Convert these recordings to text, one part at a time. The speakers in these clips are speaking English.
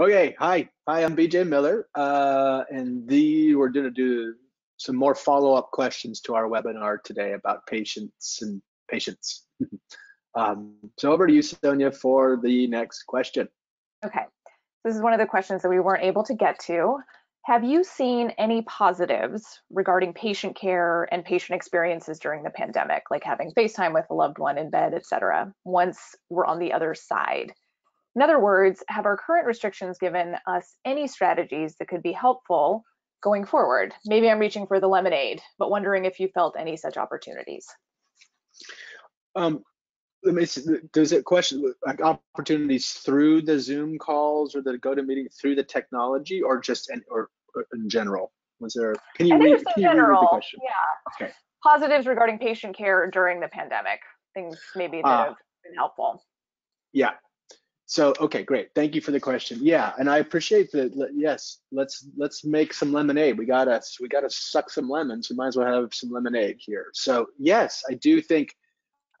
Okay, hi, hi, I'm BJ Miller, uh, and the we're going to do some more follow-up questions to our webinar today about patience and patients. um, so over to you, Sonia, for the next question. Okay, this is one of the questions that we weren't able to get to. Have you seen any positives regarding patient care and patient experiences during the pandemic, like having FaceTime with a loved one in bed, et cetera, once we're on the other side? In other words, have our current restrictions given us any strategies that could be helpful going forward? Maybe I'm reaching for the lemonade, but wondering if you felt any such opportunities. Um, let me see, does it question like opportunities through the Zoom calls or the GoToMeeting through the technology or just in, or, or in general? Was there, can you, read, can in you read the question? Yeah. Okay. Positives regarding patient care during the pandemic, things maybe that uh, have been helpful. Yeah, so okay, great. Thank you for the question. Yeah, and I appreciate that. Yes, let's let's make some lemonade. We gotta we gotta suck some lemons. We might as well have some lemonade here. So yes, I do think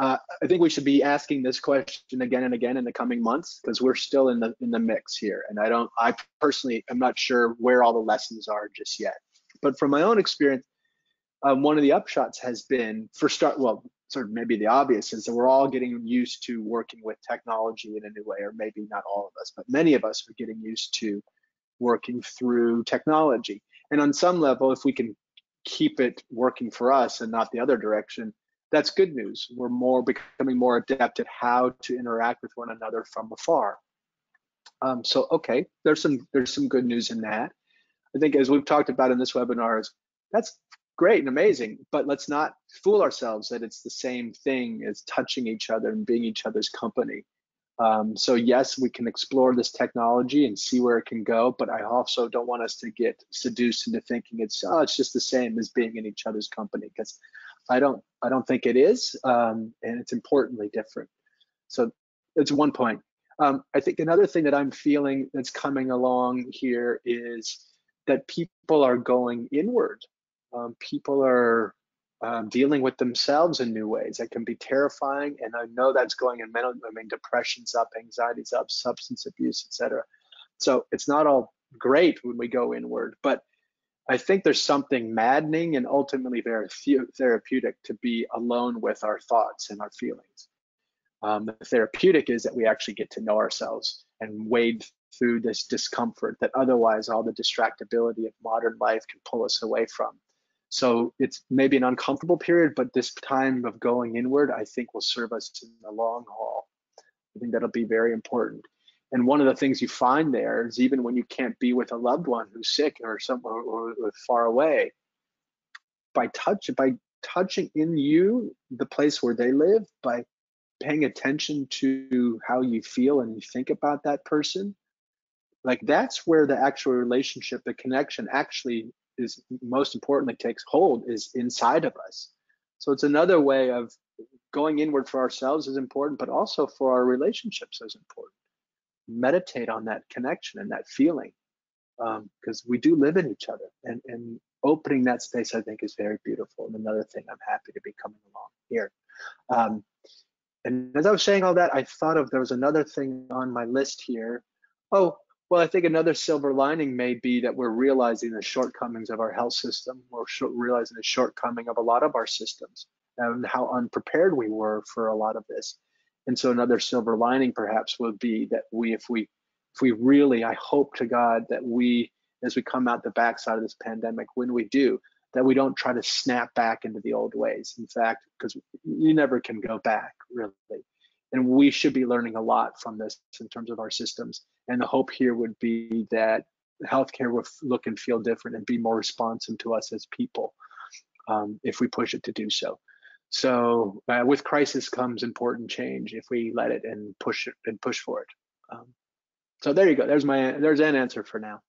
uh, I think we should be asking this question again and again in the coming months because we're still in the in the mix here. And I don't I personally am not sure where all the lessons are just yet. But from my own experience, um, one of the upshots has been for start well sort of maybe the obvious is that we're all getting used to working with technology in a new way, or maybe not all of us, but many of us are getting used to working through technology. And on some level, if we can keep it working for us and not the other direction, that's good news. We're more becoming more adept at how to interact with one another from afar. Um, so okay, there's some there's some good news in that. I think as we've talked about in this webinar, is that's great and amazing, but let's not fool ourselves that it's the same thing as touching each other and being each other's company. Um, so yes, we can explore this technology and see where it can go, but I also don't want us to get seduced into thinking it's oh, it's just the same as being in each other's company because I don't I don't think it is, um, and it's importantly different. So it's one point. Um, I think another thing that I'm feeling that's coming along here is that people are going inward um, people are um, dealing with themselves in new ways that can be terrifying. And I know that's going in mental, I mean, depression's up, anxiety's up, substance abuse, etc. So it's not all great when we go inward, but I think there's something maddening and ultimately very therapeutic to be alone with our thoughts and our feelings. Um, the therapeutic is that we actually get to know ourselves and wade through this discomfort that otherwise all the distractibility of modern life can pull us away from. So it's maybe an uncomfortable period, but this time of going inward, I think will serve us in the long haul. I think that'll be very important. And one of the things you find there is even when you can't be with a loved one who's sick or somewhere or, or far away, by touch, by touching in you the place where they live, by paying attention to how you feel and you think about that person, like that's where the actual relationship, the connection actually is most importantly takes hold is inside of us. So it's another way of going inward for ourselves is important, but also for our relationships is important. Meditate on that connection and that feeling because um, we do live in each other and, and opening that space I think is very beautiful and another thing I'm happy to be coming along here. Um, and as I was saying all that, I thought of there was another thing on my list here. Oh, well, I think another silver lining may be that we're realizing the shortcomings of our health system. We're realizing the shortcoming of a lot of our systems and how unprepared we were for a lot of this. And so another silver lining perhaps would be that we, if we, if we really, I hope to God that we, as we come out the backside of this pandemic, when we do, that we don't try to snap back into the old ways. In fact, because you never can go back really. And we should be learning a lot from this in terms of our systems. And the hope here would be that healthcare will look and feel different and be more responsive to us as people um, if we push it to do so. So uh, with crisis comes important change if we let it and push it and push for it. Um, so there you go. There's my there's an answer for now.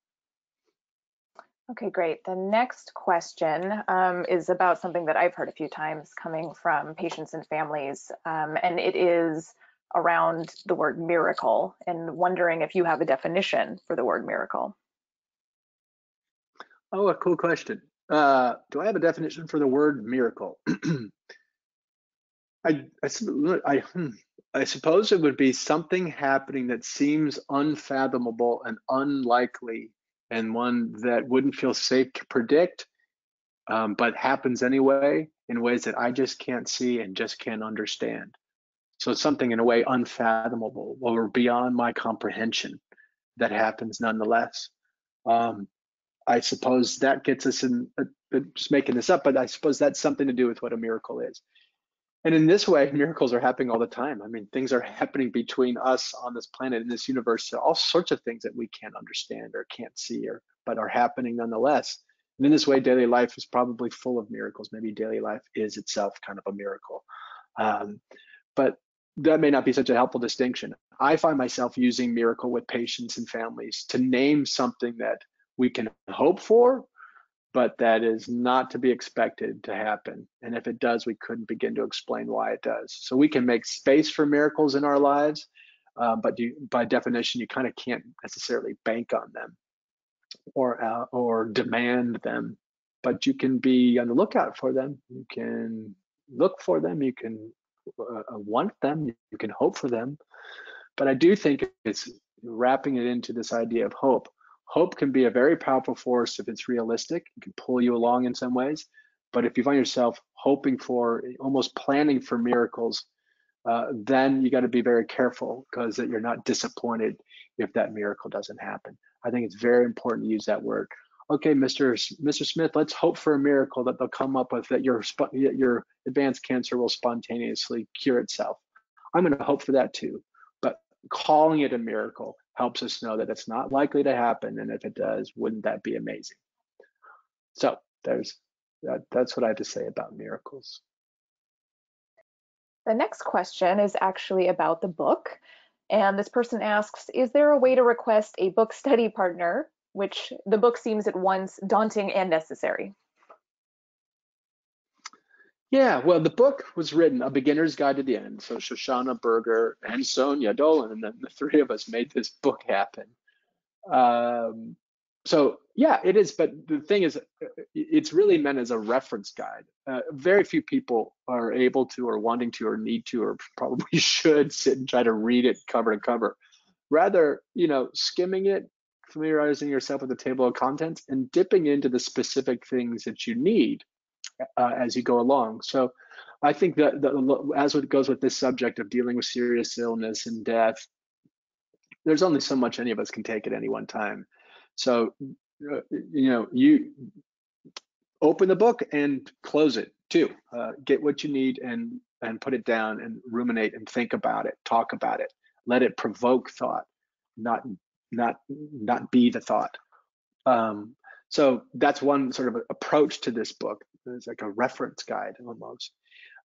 Okay, great. The next question um, is about something that I've heard a few times coming from patients and families, um, and it is around the word miracle and wondering if you have a definition for the word miracle. Oh, a cool question. Uh, do I have a definition for the word miracle? I, I, I, hmm, I suppose it would be something happening that seems unfathomable and unlikely, and one that wouldn't feel safe to predict, um, but happens anyway in ways that I just can't see and just can't understand. So it's something in a way unfathomable or beyond my comprehension that happens nonetheless. Um, I suppose that gets us in, uh, uh, just making this up, but I suppose that's something to do with what a miracle is. And in this way, miracles are happening all the time. I mean, things are happening between us on this planet, in this universe, all sorts of things that we can't understand or can't see, or but are happening nonetheless. And in this way, daily life is probably full of miracles. Maybe daily life is itself kind of a miracle. Um, but that may not be such a helpful distinction. I find myself using miracle with patients and families to name something that we can hope for, but that is not to be expected to happen. And if it does, we couldn't begin to explain why it does. So we can make space for miracles in our lives, uh, but by definition, you kind of can't necessarily bank on them or uh, or demand them. But you can be on the lookout for them. You can look for them. You can uh, want them. You can hope for them. But I do think it's wrapping it into this idea of hope hope can be a very powerful force if it's realistic. It can pull you along in some ways. But if you find yourself hoping for, almost planning for miracles, uh, then you got to be very careful because that you're not disappointed if that miracle doesn't happen. I think it's very important to use that word. Okay, Mr. Mr. Smith, let's hope for a miracle that they'll come up with that your your advanced cancer will spontaneously cure itself. I'm going to hope for that too. But calling it a miracle helps us know that it's not likely to happen. And if it does, wouldn't that be amazing? So there's that, that's what I have to say about miracles. The next question is actually about the book. And this person asks, is there a way to request a book study partner, which the book seems at once daunting and necessary? Yeah, well, the book was written, A Beginner's Guide to the End. So Shoshana Berger and Sonia Dolan, and then the three of us made this book happen. Um, so yeah, it is. But the thing is, it's really meant as a reference guide. Uh, very few people are able to, or wanting to, or need to, or probably should sit and try to read it cover to cover. Rather, you know, skimming it, familiarizing yourself with the table of contents, and dipping into the specific things that you need uh, as you go along. So I think that, as it goes with this subject of dealing with serious illness and death, there's only so much any of us can take at any one time. So, uh, you know, you open the book and close it too. Uh, get what you need and and put it down and ruminate and think about it, talk about it. Let it provoke thought, not not not be the thought. Um, so that's one sort of approach to this book. It's like a reference guide almost.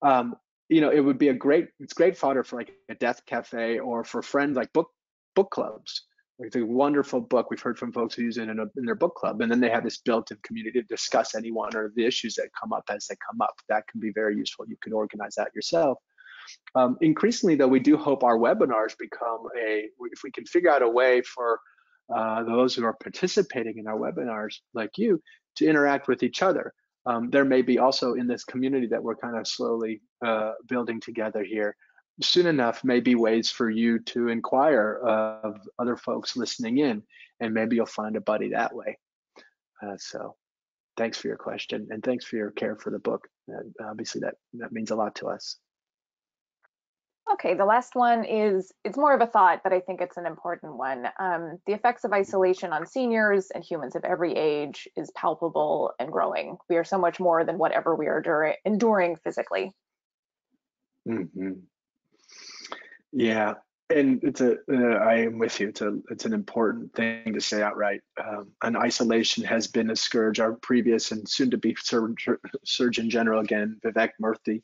Um, you know, it would be a great, it's great fodder for like a death cafe or for friends like book book clubs. It's a wonderful book. We've heard from folks who use it in, a, in their book club, and then they have this built-in community to discuss any one of the issues that come up as they come up. That can be very useful. You can organize that yourself. Um, increasingly, though, we do hope our webinars become a, if we can figure out a way for uh, those who are participating in our webinars, like you, to interact with each other um, there may be also in this community that we're kind of slowly uh, building together here soon enough may be ways for you to inquire of other folks listening in and maybe you'll find a buddy that way. Uh, so thanks for your question and thanks for your care for the book obviously that that means a lot to us Okay, the last one is, it's more of a thought, but I think it's an important one. Um, the effects of isolation on seniors and humans of every age is palpable and growing. We are so much more than whatever we are enduring physically. Mm-hmm. Yeah, and it's a. Uh, I am with you. It's a. It's an important thing to say outright. Um, and isolation has been a scourge. Our previous and soon-to-be Surgeon General again, Vivek Murthy,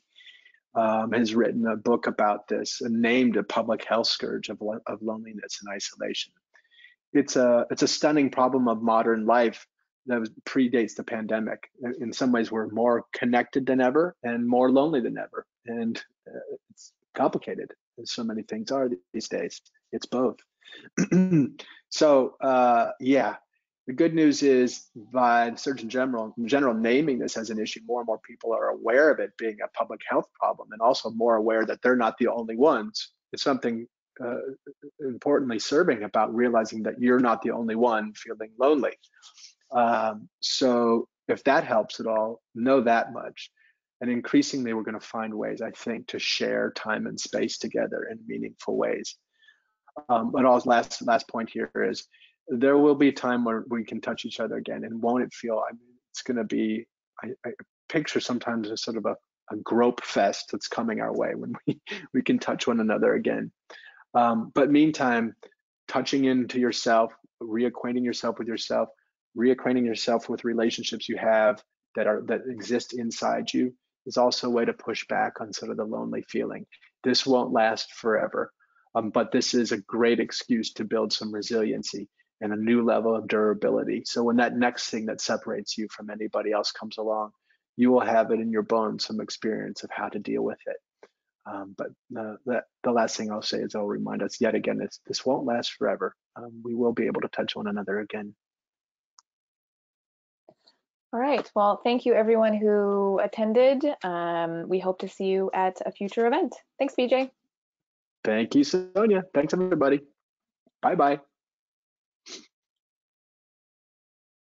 um, has written a book about this and named a public health scourge of, of loneliness and isolation. It's a it's a stunning problem of modern life that predates the pandemic. In some ways, we're more connected than ever and more lonely than ever, and uh, it's complicated. As so many things are these days. It's both. so uh, yeah, the good news is by the Surgeon General, general naming this as an issue, more and more people are aware of it being a public health problem and also more aware that they're not the only ones It's something uh, importantly serving about realizing that you're not the only one feeling lonely. Um, so if that helps at all, know that much. And increasingly, we're going to find ways, I think, to share time and space together in meaningful ways. Um, but all last last point here is there will be a time where we can touch each other again, and won't it feel? I mean, it's going to be. I, I picture sometimes a sort of a, a grope fest that's coming our way when we we can touch one another again. Um, but meantime, touching into yourself, reacquainting yourself with yourself, reacquainting yourself with relationships you have that are that exist inside you is also a way to push back on sort of the lonely feeling. This won't last forever, um, but this is a great excuse to build some resiliency and a new level of durability. So when that next thing that separates you from anybody else comes along, you will have it in your bones, some experience of how to deal with it. Um, but the, the, the, last thing I'll say is I'll remind us yet again, this, this won't last forever. Um, we will be able to touch one another again. All right. Well, thank you everyone who attended. Um, we hope to see you at a future event. Thanks, BJ. Thank you, Sonia. Thanks, everybody. Bye-bye.